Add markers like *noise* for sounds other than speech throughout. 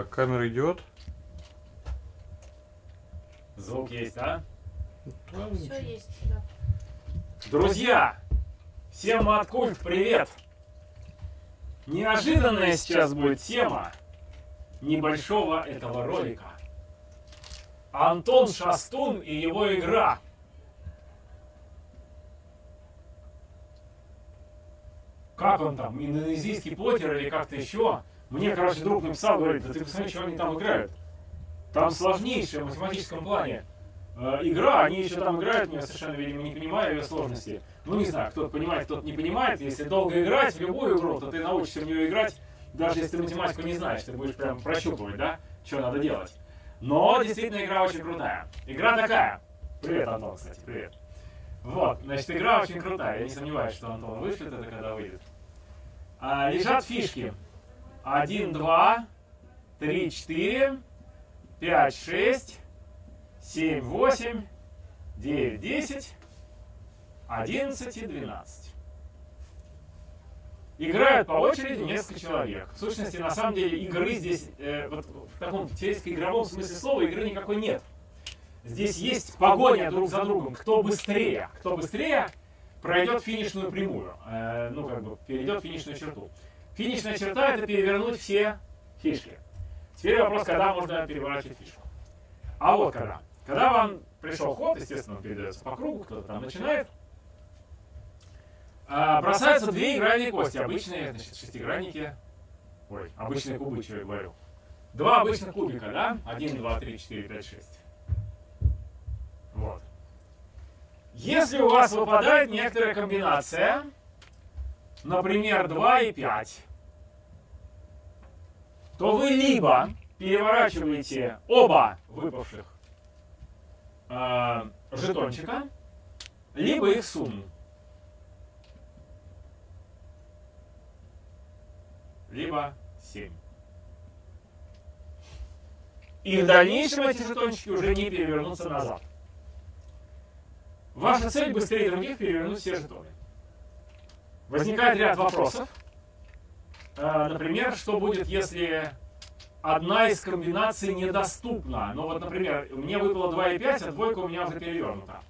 Так, камера идет. Звук есть, да? Все есть, да. Друзья, всем Маткульт привет! Неожиданная сейчас будет тема небольшого этого ролика. Антон Шастун и его игра. Как он там, индонезийский покер или как-то еще? Мне, короче, друг написал, говорит, да ты посмотри, что они там играют. Там сложнейшая в математическом плане э, игра, они еще там играют, я совершенно, видимо, не понимаю ее сложности. Ну, не знаю, кто-то понимает, кто-то не понимает. Если долго играть в любую игру, то ты научишься в нее играть, даже если ты математику не знаешь, ты будешь прям прощупывать, да, что надо делать. Но действительно игра очень крутая. Игра такая. Привет, Антон, кстати, привет. Вот, значит, игра очень крутая. Я не сомневаюсь, что Антон вышлет это, когда выйдет. А, лежат фишки. 1, 2, 3, 4, 5, 6, 7, 8, 9, 10, 11 и 12. Играют по очереди несколько человек. В сущности, на самом деле, игры здесь, э, вот в таком теоретическом-игровом смысле слова, игры никакой нет. Здесь есть погоня друг за другом. Кто быстрее, кто быстрее пройдет финишную прямую, э, ну, как бы, перейдет финишную черту. Финишная черта – это перевернуть все фишки. Теперь вопрос, когда можно переворачивать фишку. А вот когда. Когда вам пришел ход, естественно, он передается по кругу, кто-то там начинает, а, бросаются две игральные кости, обычные, значит, шестигранники, ой, обычные кубы, что я говорю. Два обычных кубика, да? Один, два, три, четыре, пять, шесть. Вот. Если у вас выпадает некоторая комбинация, например, 2 и 5, то вы либо переворачиваете оба выпавших э, жетончика, либо их сумму. Либо 7. И в дальнейшем эти жетончики уже не перевернутся назад. Ваша цель быстрее других перевернуть все жетоны. Возникает ряд вопросов. А, например, что будет, если одна из комбинаций недоступна? Ну вот, например, мне выпало 2,5, а двойка у меня уже перевернута.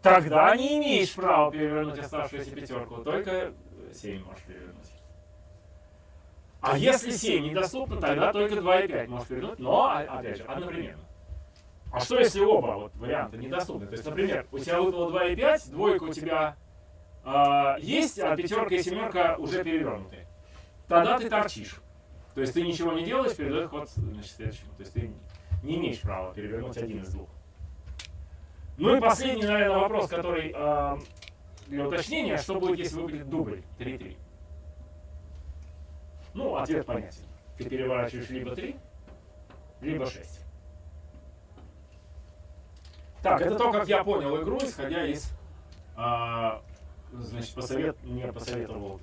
Тогда не имеешь права перевернуть оставшуюся пятерку, только 7 можешь перевернуть. А если 7 недоступно, тогда только 2,5 можешь перевернуть, но, а, опять же, одновременно. А что если оба вот, варианта недоступны? То есть, например, у тебя выпало 2,5, двойка у тебя э, есть, а пятерка и семерка уже перевернуты. Тогда ты торчишь. То есть ты ничего не делаешь, передаешь ход значит, следующему. То есть ты не имеешь права перевернуть один из двух. Ну и последний, наверное, вопрос, который э, для уточнения, что будет, если выпадет дубль 3-3? Ну, ответ понятен. Ты переворачиваешь либо 3, либо 6. Так, это то, как я понял игру, исходя из, а, значит, посовет, мне посоветовал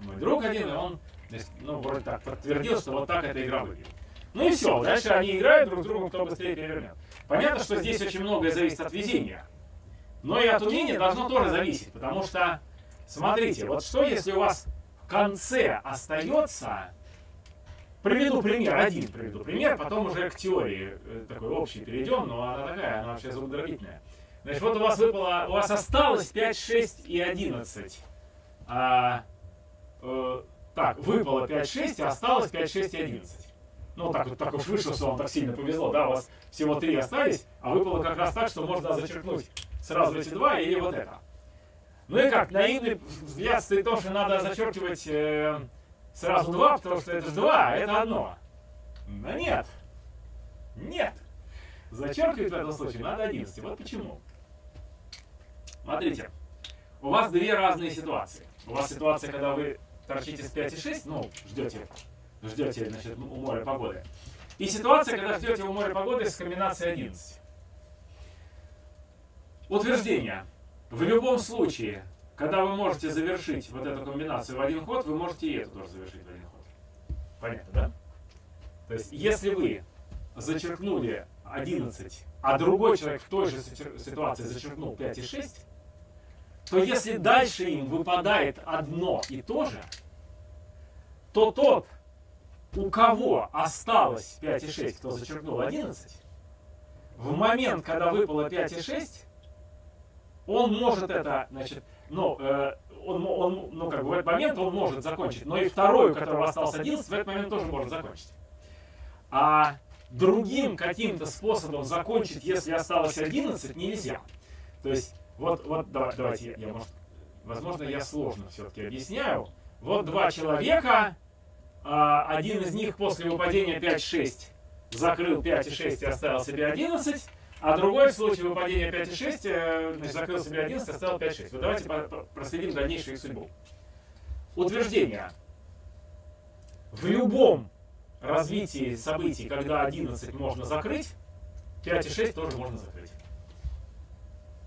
мой друг один, и он, значит, ну, вроде так, подтвердил, что вот так эта игра выглядит. Ну и все, дальше они играют друг с другом, кто быстрее перевернет. Понятно, что здесь очень многое зависит от везения. Но и от умения должно тоже зависеть, потому что, смотрите, вот что если у вас в конце остается Приведу пример, один приведу пример, потом уже к теории э, такой общий перейдем, но она такая, она вообще зубодробительная. Значит, вот у вас выпало, у вас осталось 5, 6 и 11. А, э, так, выпало 5, 6, а осталось 5, 6 и 11. Ну, так, вот, так уж вышло, что вам так сильно повезло, да, у вас всего 3 остались, а выпало как раз так, что можно зачеркнуть сразу эти два или вот это. Ну и как, наивный взгляд стоит то, что надо зачеркивать э, сразу два, потому что это же два, а это одно. Но нет. Нет. Зачеркивать в этом случае надо 11. Вот почему. Смотрите. У вас две разные ситуации. У вас ситуация, когда вы торчите с 5 и 6, ну, ждете, ждете, значит, у моря погоды. И ситуация, когда ждете у моря погоды с комбинацией 11. Утверждение. В любом случае, когда вы можете завершить вот эту комбинацию в один ход, вы можете и эту тоже завершить в один ход. Понятно, да? То есть, если вы зачеркнули 11, а другой человек в той же ситуации зачеркнул 5 и 6, то если дальше им выпадает одно и то же, то тот, у кого осталось 5 и 6, кто зачеркнул 11, в момент, когда выпало 5 и 6, он может это, значит, ну, э, он, он, ну, как бы в этот момент он может закончить, но и второй, у которого остался 11, в этот момент тоже может закончить. А другим каким-то способом закончить, если осталось 11, нельзя. То есть, вот, вот давайте, я, может, возможно, я сложно все-таки объясняю. Вот два человека, а, один из них после выпадения 5-6 закрыл 5 и 6 и оставил себе 11, а другой в случае выпадения 5 и 6 э, значит, закрыл себе 11 и оставил 5 6. Вот давайте проследим дальнейшую их судьбу. Утверждение. В любом развитии событий, когда 11 можно закрыть, 5 и 6 тоже можно закрыть.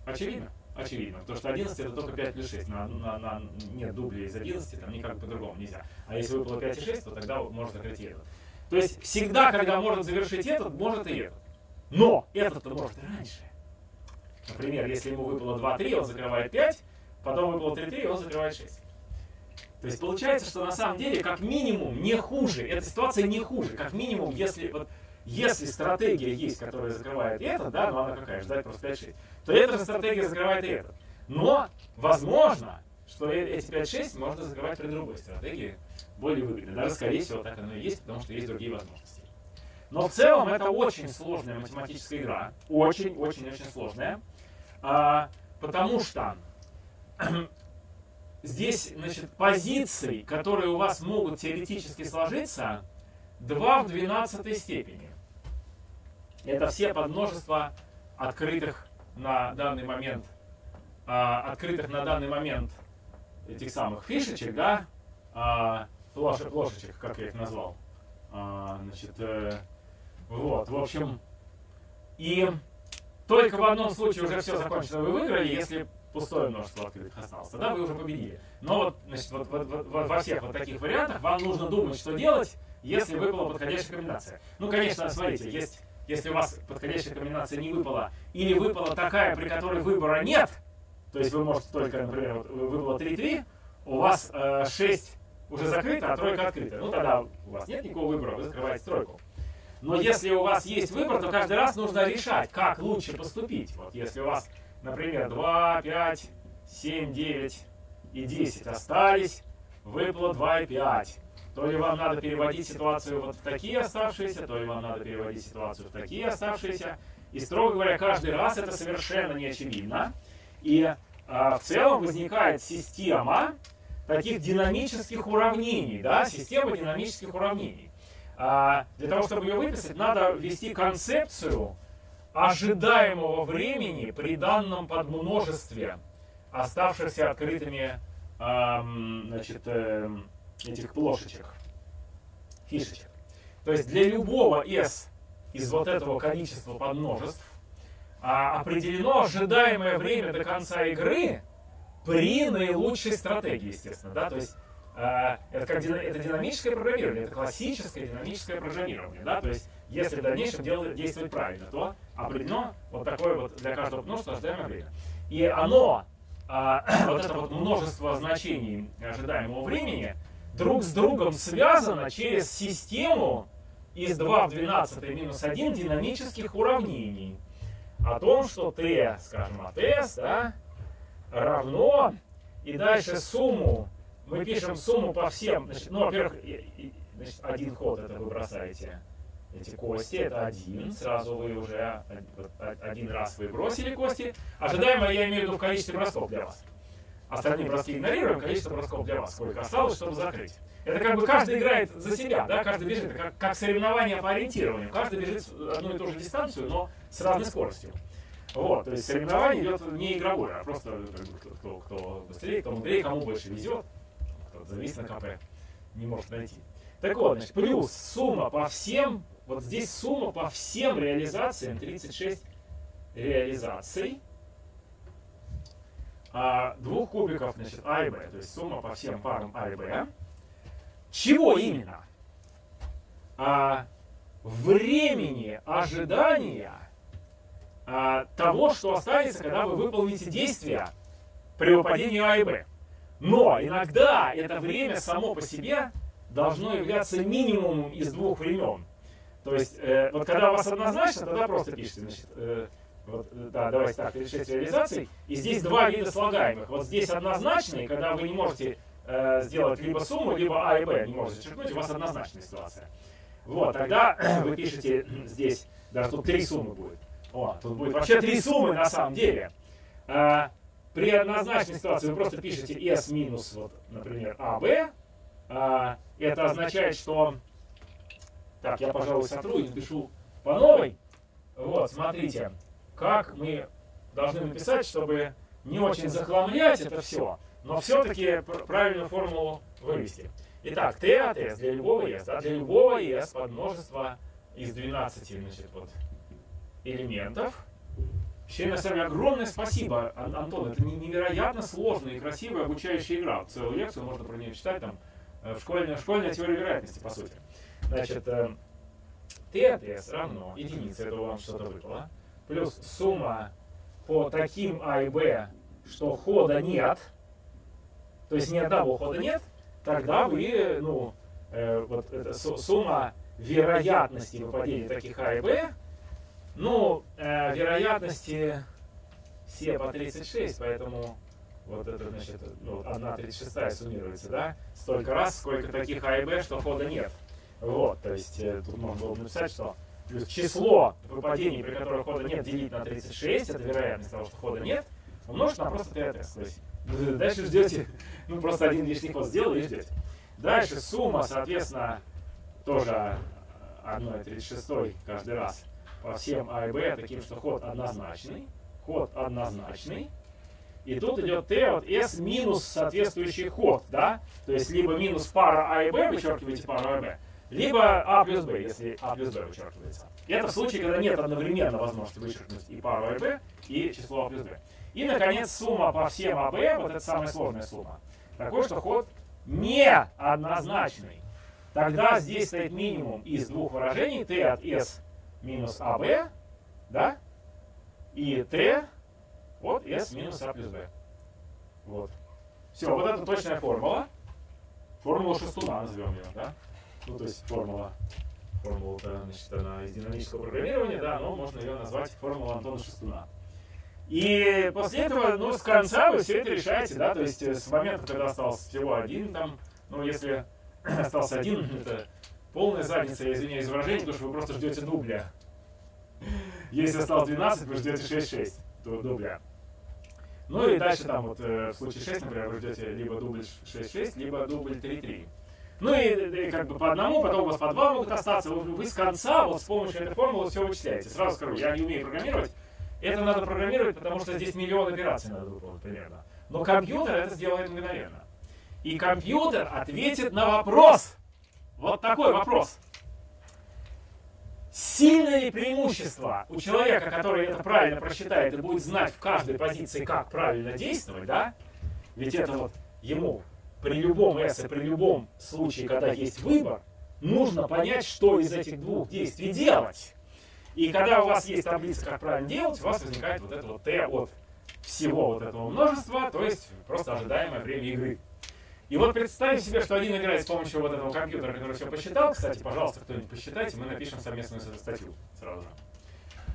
Очевидно? Очевидно. Потому что 11 это только 5 плюс 6. На, на, на, нет дубля из 11, там никак по-другому нельзя. А если выпало 5 и 6, то тогда можно закрыть и этот. То есть всегда, когда может завершить этот, может и этот. Но этот-то может и раньше. Например, если ему выпало 2-3, он закрывает 5, потом выпало 3-3, он закрывает 6. То есть получается, что на самом деле, как минимум, не хуже. Эта ситуация не хуже. Как минимум, если, вот, если стратегия есть, которая закрывает это, да, ну она какая, ждать просто 5-6, то эта же стратегия закрывает и этот. Но, возможно, что э, эти 5-6 можно закрывать при другой стратегии, более выгодной. Даже, скорее всего, так оно и есть, потому что есть другие возможности. Но в целом это очень сложная математическая игра. Очень-очень-очень сложная. А, потому что *clears throat* здесь, значит, позиций, которые у вас могут теоретически сложиться, 2 в 12 степени. Это все подмножества открытых на данный момент, а, открытых на данный момент этих самых фишечек, да, а, плошек, плошечек, как я их назвал. А, значит, э, вот, в общем, и только в одном случае уже все закончено, вы выиграли, если пустое множество открытых осталось, тогда вы уже победили. Но вот, значит, вот, вот, вот, во всех вот таких вариантах вам нужно думать, что делать, если выпала подходящая комбинация. Ну, конечно, смотрите, есть, если у вас подходящая комбинация не выпала, или выпала такая, при которой выбора нет, то есть вы можете только, например, вот выпало 3-3, у вас э, 6 уже закрыто, а тройка открыта. Ну, тогда у вас нет никакого выбора, вы закрываете тройку. Но если у вас есть выбор, то каждый раз нужно решать, как лучше поступить. Вот если у вас например, 2, 5, 7, 9 и 10 остались, выпало 2 и 5. То ли вам надо переводить ситуацию вот в такие оставшиеся, то ли вам надо переводить ситуацию в такие оставшиеся. И, строго говоря, каждый раз это совершенно не очевидно. И а, в целом возникает система таких динамических уравнений, да, система динамических уравнений. А, для того, чтобы ее выписать, надо ввести концепцию ожидаемого времени при данном подмножестве оставшихся открытыми эм, значит, э, этих плошечек, фишечек. То есть для любого S из вот этого количества подмножеств а, определено ожидаемое время до конца игры при наилучшей стратегии, естественно. Да? То есть э, это, как, это динамическое программирование, это классическое динамическое программирование. Да? То есть если в дальнейшем делать, действовать правильно, то определено вот такое вот для каждого множества ожидаемое время. И оно, а, *coughs* вот это вот множество значений ожидаемого времени, друг с другом связано через систему из 2 в 12 минус 1 динамических уравнений. О том, что t, скажем, от s, да, равно, и дальше сумму, мы пишем сумму по всем, значит, ну, во-первых, значит, один ход это вы бросаете, эти кости, это один, сразу вы уже один раз вы бросили кости. Ожидаемо я имею в виду в количестве бросков для вас. Остальные броски игнорируем, количество бросков для вас, сколько осталось, чтобы закрыть. Это как бы каждый играет за себя, да, каждый бежит, как, как соревнование по ориентированию. Каждый бежит одну и ту же дистанцию, но с разной скоростью. Вот, то есть соревнование идет не игровое, а просто кто, кто, кто быстрее, кто мудрее, кому больше везет, кто завис на КП, не может найти. Так вот, значит, плюс сумма по всем вот здесь сумма по всем реализациям, 36 реализаций, а, двух кубиков, значит, А и Б, то есть сумма по всем парам А и Б. Чего именно? А, времени ожидания а, того, что останется, когда вы выполните действия при выпадении А и Б. Но иногда это время само по себе должно являться минимумом из двух времен. То есть, э, вот когда у вас однозначно, тогда просто пишите, значит, э, вот, э, да, давайте так, 36 реализаций. И здесь два вида слагаемых. Вот здесь однозначные, когда вы не можете э, сделать либо сумму, либо А и Б не можете черкнуть, у вас однозначная ситуация. Вот, тогда *clears throat* вы пишете здесь, даже тут три суммы будет. О, тут будет вообще три суммы на самом деле. А, при однозначной ситуации вы просто пишете S минус, вот, например, AB. А, это означает, что... Так, я, пожалуй, сотру и напишу по новой. Вот, смотрите как мы должны написать, чтобы не очень захламлять это все, но все-таки правильную формулу вывести. Итак, t от s для любого s, да, для любого s под множество из 12 значит, вот, элементов. Самом деле, огромное спасибо, Антон. Это невероятно сложная и красивая обучающая игра. Целую лекцию можно про нее читать там э, в школьной, школьной теории вероятности, по сути. Значит, э, от s равно единице, это вам что-то выпало плюс сумма по таким А и Б, что хода нет, то есть ни одного хода нет, тогда вы, ну, э, вот эта сумма вероятности выпадения таких А и Б, ну, э, вероятности все по 36, поэтому вот это, значит, ну, 1,36 суммируется, да, столько раз, сколько таких А и Б, что хода нет. Вот, то есть э, тут можно было написать, что плюс число выпадений, при которых хода нет, делить на 36, это вероятность того, что хода нет, умножить на просто ТТС. То есть дальше ждете, ну просто один лишний ход сделали и ждете. Дальше сумма, соответственно, тоже 1,36 каждый раз по всем А и Б, таким, что ход однозначный, ход однозначный, и тут идет Т от S минус соответствующий ход, да? То есть либо минус пара А и Б, вычеркиваете пару А и Б, либо А плюс Б, если А плюс Б вычеркивается. Это в случае, когда нет одновременно возможности вычеркнуть и пару А Б, и число А плюс Б. И, наконец, сумма по всем АБ, вот это самая сложная сумма, такой, что ход не однозначный. Тогда здесь стоит минимум из двух выражений t от s минус АБ, да, и t от s минус А плюс Б. Вот. Все, вот это точная формула. Формула шестуна назовем ее, да? Ну, то есть формула, формула значит, она из динамического программирования, да, но можно ее назвать формула Антона Шестуна. И после этого, ну, с конца вы все это решаете, да, то есть с момента, когда остался всего один, там, ну, если *clears throat* остался один, это полная задница, я извиняюсь за выражение, потому что вы просто ждете дубля. Если осталось 12, вы ждете 6-6 дубля. Ну и дальше там вот э, в случае 6, например, вы ждете либо дубль 6-6, либо дубль 3-3. Ну и, и как бы по одному, потом у вас по два могут остаться. Вы, вы с конца вот с помощью этой формулы все вычисляете. Сразу скажу, я не умею программировать. Это надо программировать, потому что здесь миллион операций надо выполнить примерно. Но компьютер это сделает мгновенно. И компьютер ответит на вопрос. Вот такой вопрос. Сильное ли преимущество у человека, который это правильно просчитает и будет знать в каждой позиции, как правильно действовать, да? Ведь это вот ему при любом эссе, при любом случае, когда есть выбор, нужно понять, что из этих двух действий делать. И когда у вас есть таблица, как правильно делать, у вас возникает вот это вот t от всего вот этого множества, то есть просто ожидаемое время игры. И вот представим себе, что один играет с помощью вот этого компьютера, который все посчитал. Кстати, пожалуйста, кто-нибудь посчитайте, мы напишем совместную статью сразу же.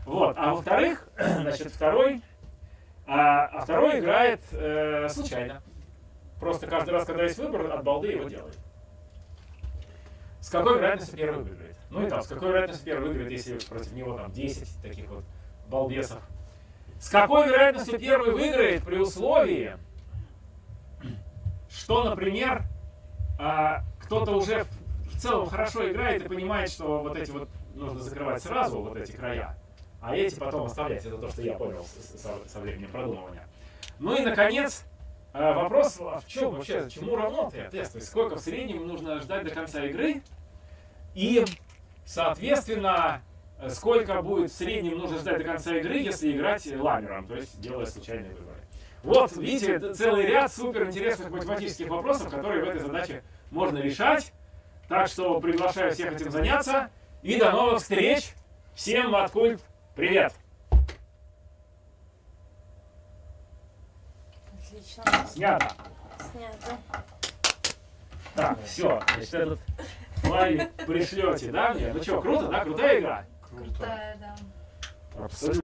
Вот. А во-вторых, *clears throat* значит, второй, а, а второй играет э, случайно. Просто каждый раз, когда есть выбор, от балды его делает. С какой вероятностью первый выиграет? Ну и там, с какой вероятностью первый выиграет, если против него там 10 таких вот балбесов? С какой вероятностью первый выиграет при условии, что, например, а, кто-то уже в целом хорошо играет и понимает, что вот эти вот нужно закрывать сразу, вот эти края, а эти потом оставлять. Это то, что я понял со временем продумывания. Ну и, наконец, а, вопрос в чем вообще, чему равно тест? То есть сколько в среднем нужно ждать до конца игры? И, соответственно, сколько будет в среднем нужно ждать до конца игры, если играть ламером, то есть делая случайные выборы. Вот, видите, целый ряд супер интересных математических вопросов, которые в этой задаче можно решать. Так что приглашаю всех этим заняться. И до новых встреч. Всем Маткульт, привет! Отлично. Снято. Снято. Так, все, значит, этот файлик пришлете, да, мне? Ну что, круто, да? Крутая игра? Крутая, да. Абсолютно.